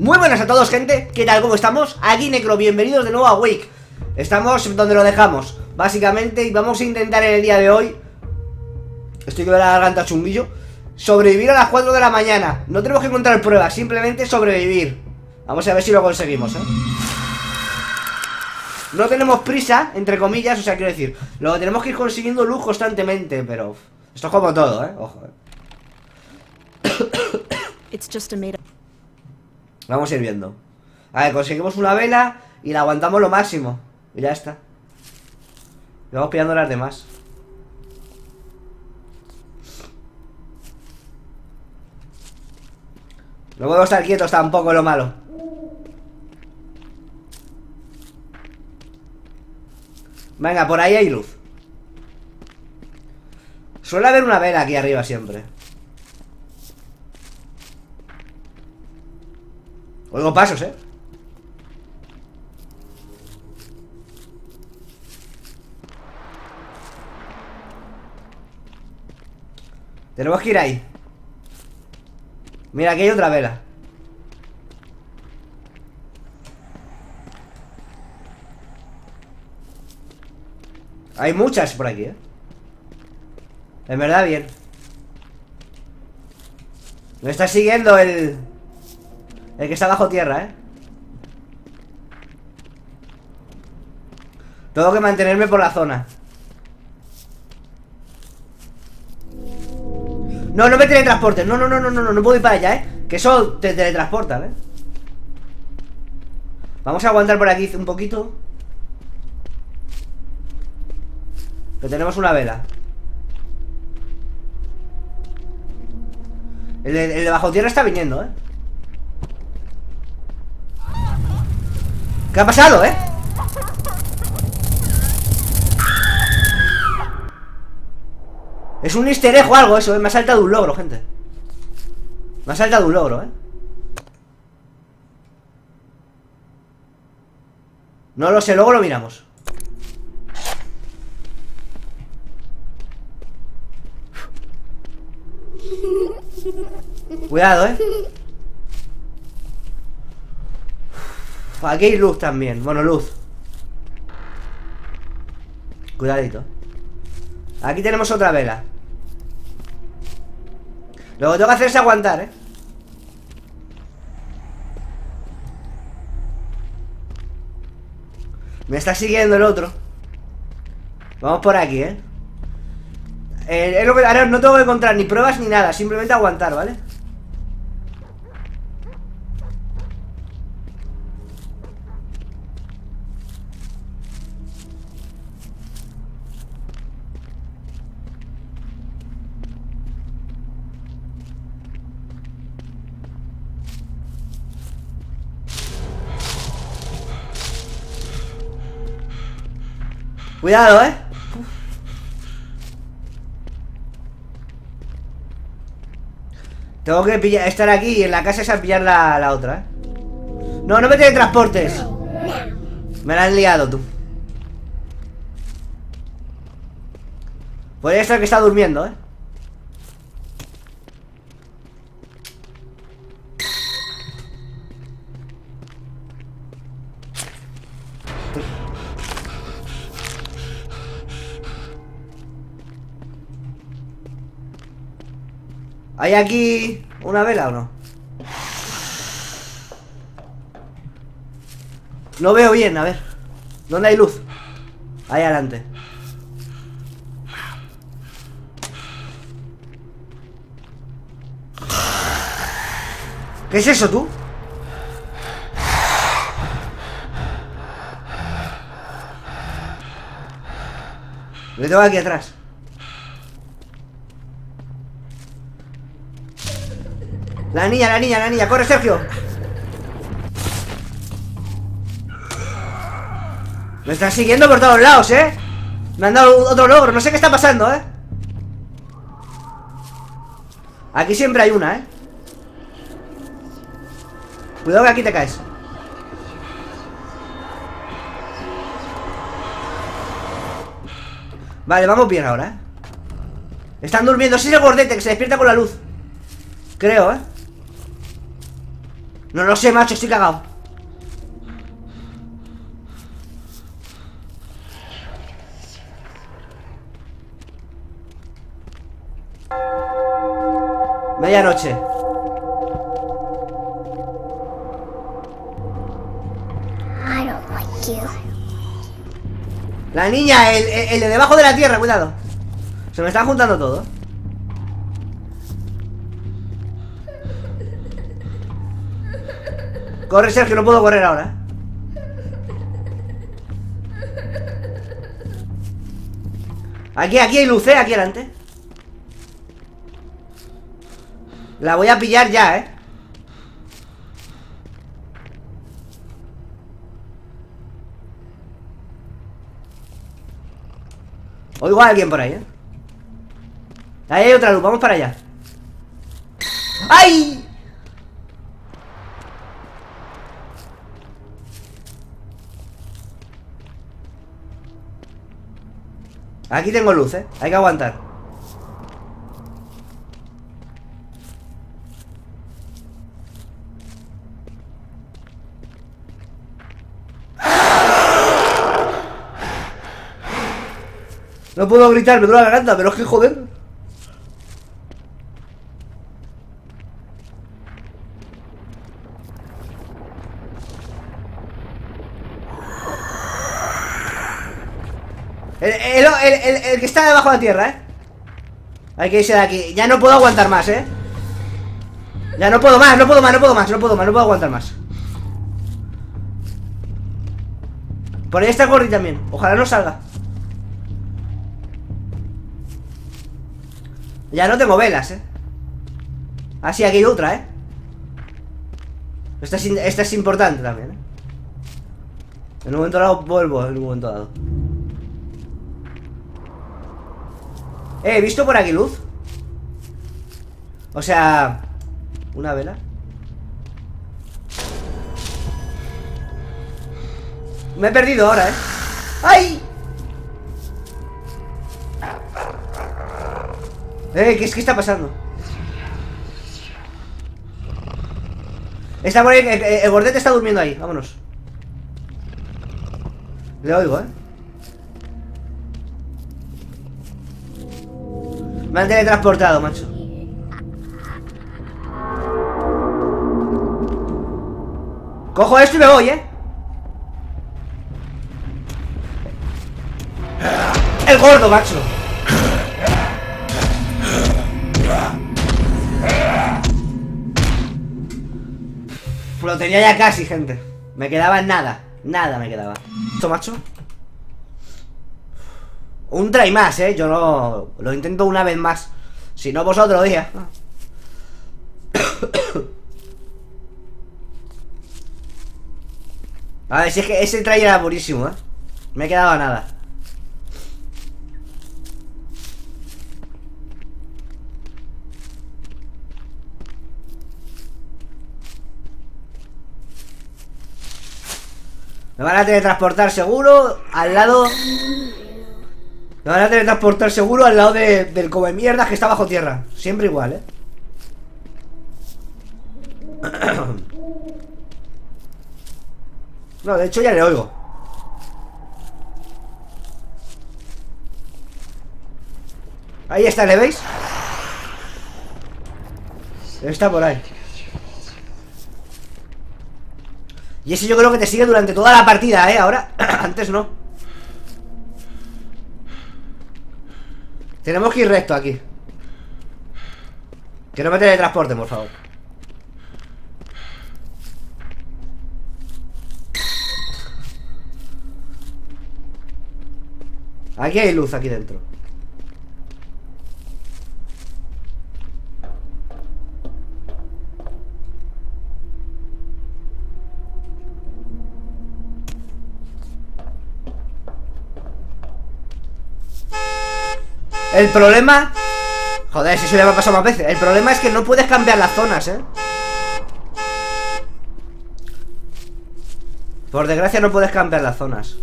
Muy buenas a todos, gente. ¿Qué tal? ¿Cómo estamos? Aquí Necro, bienvenidos de nuevo a Wake. Estamos donde lo dejamos, básicamente, y vamos a intentar en el día de hoy. Estoy con la garganta chunguillo. Sobrevivir a las 4 de la mañana. No tenemos que encontrar pruebas, simplemente sobrevivir. Vamos a ver si lo conseguimos, ¿eh? No tenemos prisa, entre comillas, o sea, quiero decir, lo tenemos que ir consiguiendo luz constantemente, pero esto es como todo, ¿eh? Ojo, ¿eh? Vamos a ir viendo. A ver, conseguimos una vela y la aguantamos lo máximo. Y ya está. Vamos pillando las demás. No podemos estar quietos tampoco, lo malo. Venga, por ahí hay luz. Suele haber una vela aquí arriba siempre. Oigo pasos, ¿eh? Tenemos que ir ahí. Mira, aquí hay otra vela. Hay muchas por aquí, ¿eh? En verdad, bien. Me está siguiendo el... El que está bajo tierra, ¿eh? Tengo que mantenerme por la zona. No, no me teletransportes. No, no, no, no, no, no, no puedo ir para allá, ¿eh? Que eso te teletransporta, ¿eh? Vamos a aguantar por aquí un poquito. Que tenemos una vela. El el de bajo tierra está viniendo, ¿eh? ¿Qué ha pasado, eh? Es un easter egg o algo eso, ¿eh? Me ha saltado un logro, gente Me ha saltado un logro, ¿eh? No lo sé, luego lo miramos Cuidado, ¿eh? Aquí hay luz también, bueno, luz Cuidadito Aquí tenemos otra vela Lo que tengo que hacer es aguantar, ¿eh? Me está siguiendo el otro Vamos por aquí, ¿eh? eh ahora no tengo que encontrar ni pruebas ni nada Simplemente aguantar, ¿vale? Cuidado, ¿eh? Tengo que pillar, estar aquí y en la casa esa pillar la, la otra, ¿eh? No, no me transportes Me la han liado, tú Podría estar que está durmiendo, ¿eh? ¿Hay aquí una vela o no? No veo bien, a ver ¿Dónde hay luz? Ahí adelante ¿Qué es eso, tú? Le tengo aquí atrás La niña, la niña, la niña. ¡Corre, Sergio! Me están siguiendo por todos lados, ¿eh? Me han dado otro logro. No sé qué está pasando, ¿eh? Aquí siempre hay una, ¿eh? Cuidado que aquí te caes. Vale, vamos bien ahora, ¿eh? Están durmiendo. Sí es el gordete que se despierta con la luz. Creo, ¿eh? No lo sé, macho, estoy cagado. Medianoche. La niña, el, el- el de debajo de la tierra, cuidado. Se me están juntando todo. Corre, Sergio, no puedo correr ahora. Aquí, aquí hay luz, ¿eh? Aquí adelante. La voy a pillar ya, ¿eh? Oigo a alguien por ahí, ¿eh? Ahí hay otra luz, vamos para allá. ¡Ay! Aquí tengo luz, ¿eh? Hay que aguantar. No puedo gritar, me duele la garganta, pero es que joder. El, el, el- que está debajo de la tierra, ¿eh? Hay que irse de aquí. Ya no puedo aguantar más, ¿eh? Ya no puedo más, no puedo más, no puedo más, no puedo más, no puedo aguantar más. Por ahí está Gordy también. Ojalá no salga. Ya no tengo velas, ¿eh? Ah, sí, aquí hay otra, ¿eh? Esta es, es importante también, ¿eh? En un momento dado vuelvo, en un momento dado. Eh, he visto por aquí luz. O sea, una vela. Me he perdido ahora, ¿eh? ¡Ay! Eh, ¿qué es que está pasando? Está por ahí, el, el gordete está durmiendo ahí, vámonos. Le oigo, ¿eh? Me han teletransportado, macho. Cojo esto y me voy, ¿eh? El gordo, macho. Lo tenía ya casi, gente. Me quedaba nada. Nada me quedaba. ¿Esto, macho? Un try más, ¿eh? Yo no... Lo intento una vez más. Si no, otro día. A ver, si es que ese try era buenísimo, ¿eh? Me quedaba nada. Me van a teletransportar seguro al lado... Me van a teletransportar seguro al lado de- del come mierda que está bajo tierra. Siempre igual, ¿eh? No, de hecho ya le oigo. Ahí está, ¿le veis? Está por ahí. Y ese yo creo que te sigue durante toda la partida, ¿eh? Ahora, antes no. Tenemos que ir recto aquí. Que no me teletransporten, por favor. Aquí hay luz, aquí dentro. El problema... Joder, si eso ya me ha pasado más veces. El problema es que no puedes cambiar las zonas, ¿eh? Por desgracia no puedes cambiar las zonas.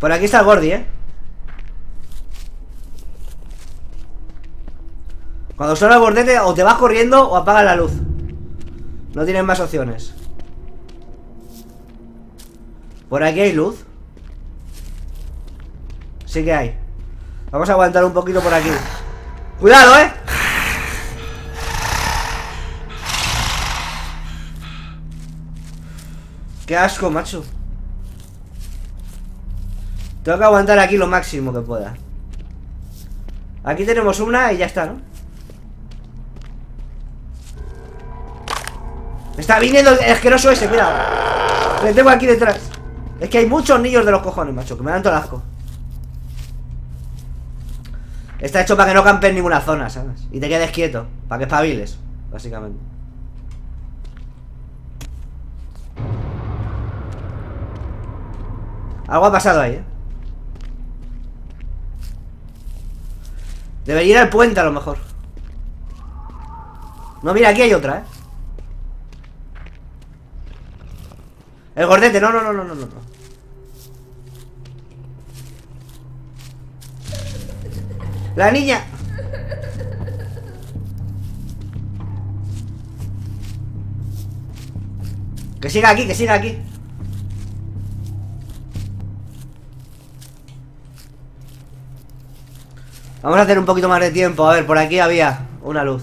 Por aquí está el Gordi, ¿eh? Cuando suena el bordete, o te vas corriendo o apagas la luz. No tienes más opciones. Por aquí hay luz. Sí que hay. Vamos a aguantar un poquito por aquí. ¡Cuidado, eh! Qué asco, macho. Tengo que aguantar aquí lo máximo que pueda. Aquí tenemos una y ya está, ¿no? Está viniendo el asqueroso ese, mira. Le tengo aquí detrás. Es que hay muchos niños de los cojones, macho, que me dan todo asco. Está hecho para que no campe en ninguna zona, ¿sabes? Y te quedes quieto, para que espabiles, básicamente. Algo ha pasado ahí, ¿eh? Debería ir al puente a lo mejor. No, mira, aquí hay otra, ¿eh? El gordete, no, no, no, no, no, no. La niña. Que siga aquí, que siga aquí. Vamos a hacer un poquito más de tiempo. A ver, por aquí había una luz.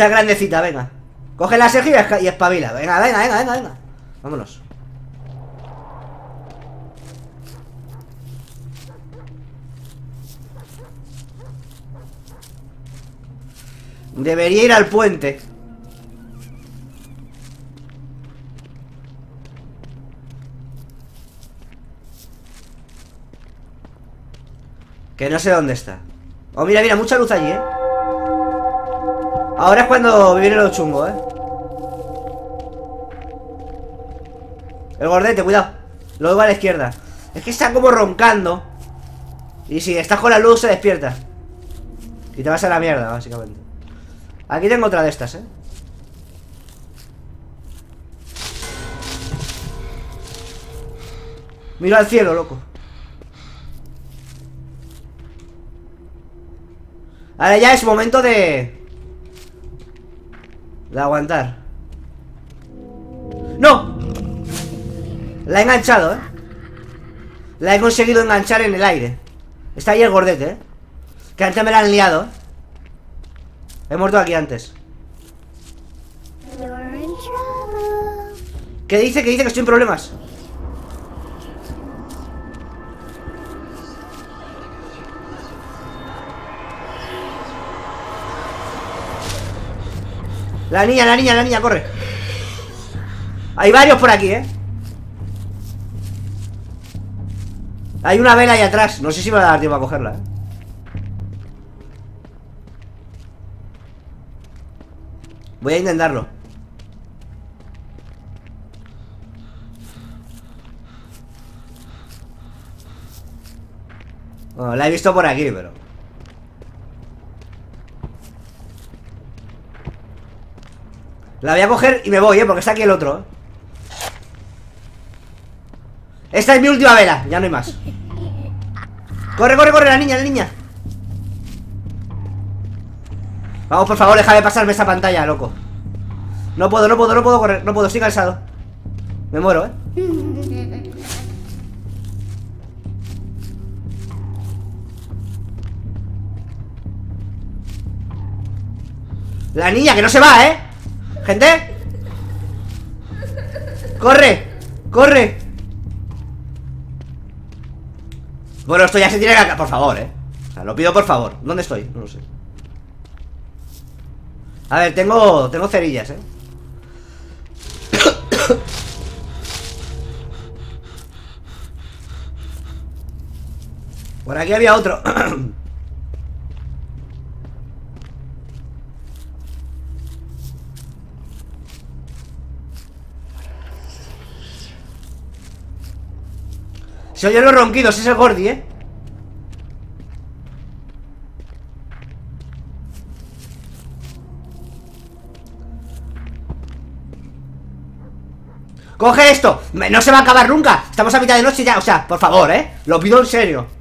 Esta es grandecita, venga. Coge la Sergio y espabila. Venga, venga, venga, venga, venga. Vámonos. Debería ir al puente. Que no sé dónde está. Oh, mira, mira, mucha luz allí, ¿eh? Ahora es cuando viene lo chungo, ¿eh? El gordete, cuidado. Lo oigo a la izquierda. Es que está como roncando. Y si estás con la luz se despierta. Y te vas a la mierda, básicamente. Aquí tengo otra de estas, ¿eh? Mira al cielo, loco. Ahora ya es momento de... De aguantar. ¡No! La he enganchado, ¿eh? La he conseguido enganchar en el aire. Está ahí el gordete, ¿eh? Que antes me la han liado, ¿eh? He muerto aquí antes. ¿Qué dice? ¿Qué dice? Que estoy en problemas. La niña, la niña, la niña, corre. Hay varios por aquí, ¿eh? Hay una vela ahí atrás. No sé si me va a dar tiempo a cogerla, ¿eh? Voy a intentarlo. Bueno, la he visto por aquí, pero... La voy a coger y me voy, ¿eh? Porque está aquí el otro, ¿eh? Esta es mi última vela, ya no hay más Corre, corre, corre, la niña, la niña Vamos, por favor, déjame pasarme esa pantalla, loco No puedo, no puedo, no puedo correr No puedo, estoy cansado Me muero, ¿eh? La niña, que no se va, ¿eh? Gente Corre Corre Bueno, esto ya se tiene que Por favor, ¿eh? O sea, lo pido por favor. ¿Dónde estoy? No lo sé. A ver, tengo Tengo cerillas, ¿eh? Por aquí había otro Se oyen los ronquidos, es Gordi, ¿eh? ¡Coge esto! ¡No se va a acabar nunca! Estamos a mitad de noche ya, o sea, por favor, ¿eh? Lo pido en serio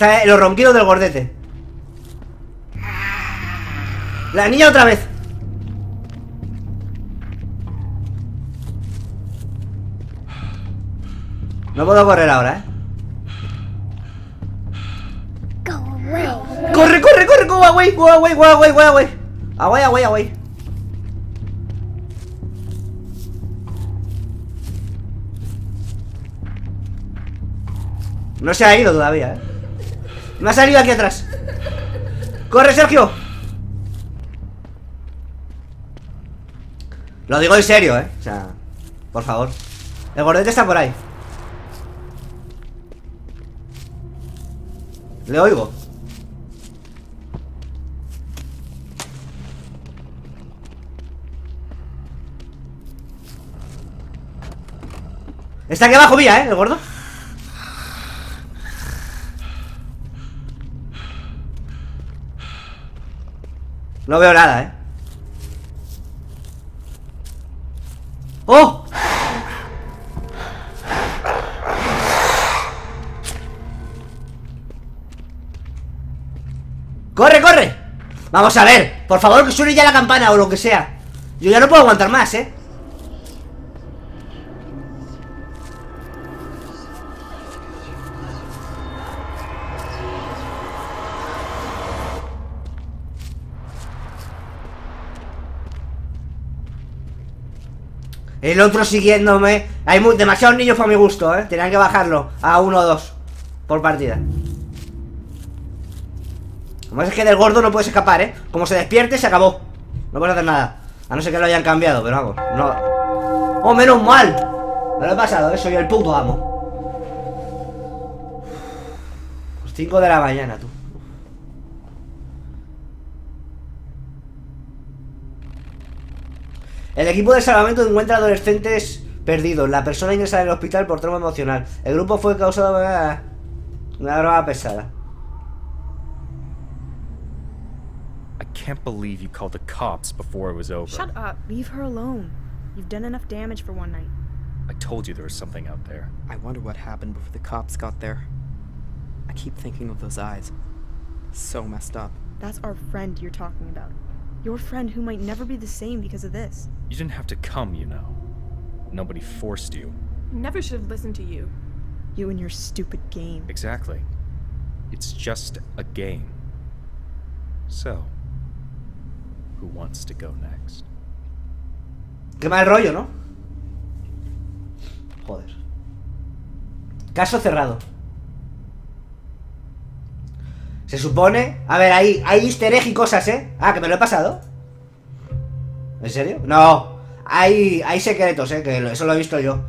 Está eh, los ronquidos del gordete. La niña otra vez. No puedo correr ahora, ¿eh? ¡Corre, corre, corre! ¡Go away, go away, go away, go away! Away, away, away. No se ha ido todavía, ¿eh? Me ha salido aquí atrás. ¡Corre, Sergio! Lo digo en serio, ¿eh? O sea, por favor. El gordete está por ahí. Le oigo. Está aquí abajo mía, ¿eh? El gordo. No veo nada, ¿eh? ¡Oh! ¡Corre, corre! Vamos a ver, por favor que suene ya la campana o lo que sea Yo ya no puedo aguantar más, ¿eh? El otro siguiéndome Hay mu- demasiados niños para mi gusto, ¿eh? Tenían que bajarlo a uno o dos Por partida Como es que del gordo no puedes escapar, ¿eh? Como se despierte, se acabó No puedes hacer nada A no ser que lo hayan cambiado, pero vamos No ¡Oh, menos mal! Me lo he pasado, ¿eh? Soy el puto amo 5 de la mañana, tú El equipo de salvamento encuentra adolescentes perdidos. La persona ingresa en el hospital por trauma emocional. El grupo fue causado por una droga pesada. I can't believe you called the cops before it was over. Shut up. Leave her alone. You've done enough damage for one night. I told you there was something out there. I wonder what happened before the cops got there. I keep thinking of those eyes. So messed up. That's our friend you're talking about. Your friend who might never be the same because of this. You didn't have to come, you know. Nobody forced you. Never should have listened to you. You and your stupid game. Exactly. It's just a game. So, who wants to go next? Qué mal rollo, ¿no? Joder. Caso cerrado. Se supone... A ver, ahí hay easter egg y cosas, ¿eh? Ah, que me lo he pasado. ¿En serio? No. Hay, hay secretos, ¿eh? Que eso lo he visto yo.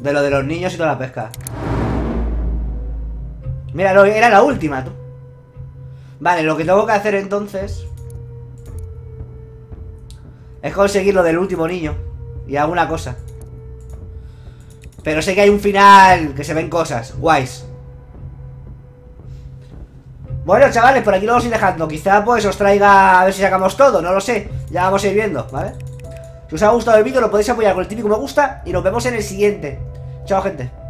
De lo de los niños y toda la pesca. Mira, era la última, tú. Vale, lo que tengo que hacer entonces... Es conseguir lo del último niño. Y alguna cosa. Pero sé que hay un final que se ven cosas. Guays. Bueno, chavales, por aquí lo vamos a ir dejando. Quizá pues os traiga a ver si sacamos todo, no lo sé. Ya vamos a ir viendo, ¿vale? Si os ha gustado el vídeo lo podéis apoyar con el típico me gusta y nos vemos en el siguiente. Chao, gente.